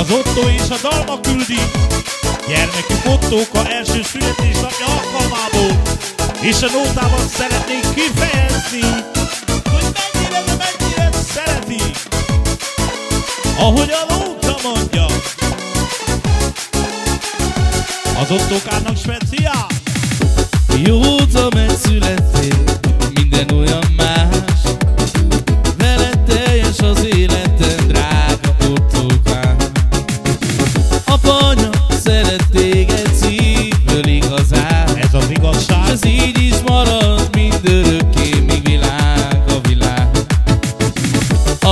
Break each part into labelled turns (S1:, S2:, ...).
S1: Az Otto és a Dalma küldi. Gyermekük Ottóka első születésnapja alkalmából. És a nótában szeretnék kifejezni Hogy mennyire, de mennyire szereti. Ahogy a nóta mondja. Az Ottókának speciál.
S2: Jóca megszület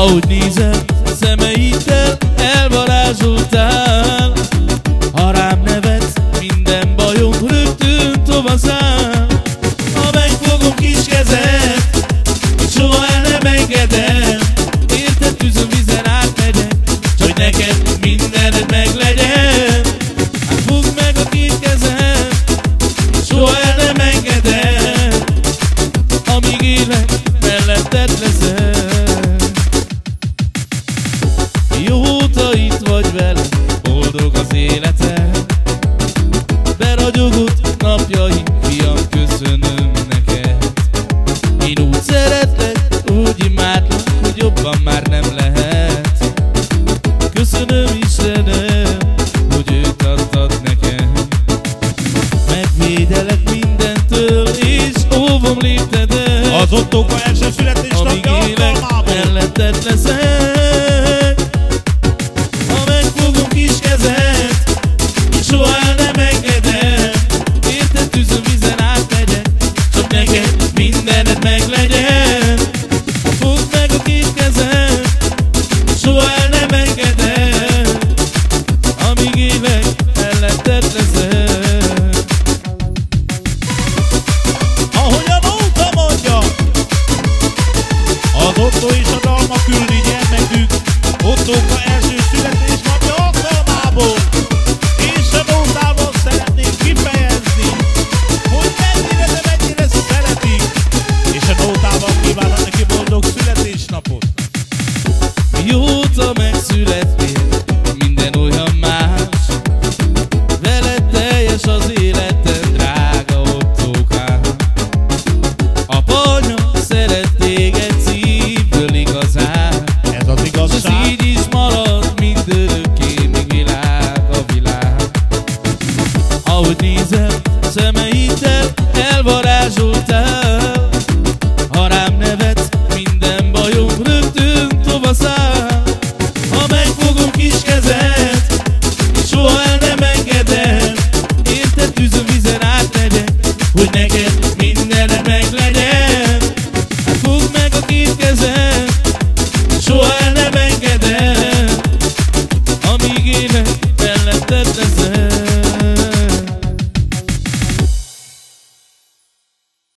S2: Ahogy nézem a szemeiddel elvarázsoltál. Ha rám nevetsz, minden bajom rögtön tovazál Ha megfogom kis kezed, soha el nem engedem vagy vele, boldog az életem. Beragyogott napjaim, fiam, köszönöm neked. Én úgy szeretlek, úgy imádlak, hogy jobban már nem lehet. Köszönöm Istenem, hogy őt adtad nekem. Megvédelek mindentől, és óvom léptedet.
S1: Az
S2: ottóba el
S1: sem született. means man de